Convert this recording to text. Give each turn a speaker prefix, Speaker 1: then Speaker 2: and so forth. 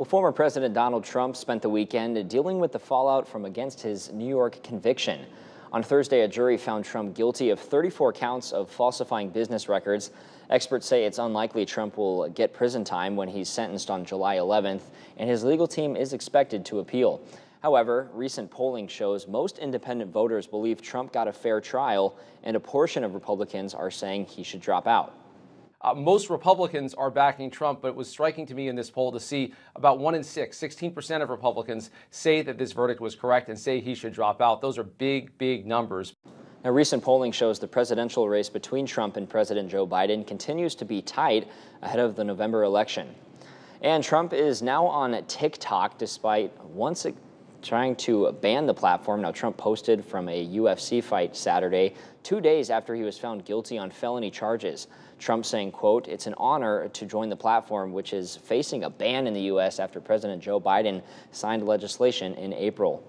Speaker 1: Well, former President Donald Trump spent the weekend dealing with the fallout from against his New York conviction. On Thursday, a jury found Trump guilty of 34 counts of falsifying business records. Experts say it's unlikely Trump will get prison time when he's sentenced on July 11th, and his legal team is expected to appeal. However, recent polling shows most independent voters believe Trump got a fair trial, and a portion of Republicans are saying he should drop out.
Speaker 2: Uh, most Republicans are backing Trump, but it was striking to me in this poll to see about one in six, 16% of Republicans say that this verdict was correct and say he should drop out. Those are big, big numbers.
Speaker 1: Now, recent polling shows the presidential race between Trump and President Joe Biden continues to be tight ahead of the November election. And Trump is now on TikTok despite once trying to ban the platform. Now, Trump posted from a UFC fight Saturday, two days after he was found guilty on felony charges. Trump saying, quote, it's an honor to join the platform, which is facing a ban in the U.S. after President Joe Biden signed legislation in April.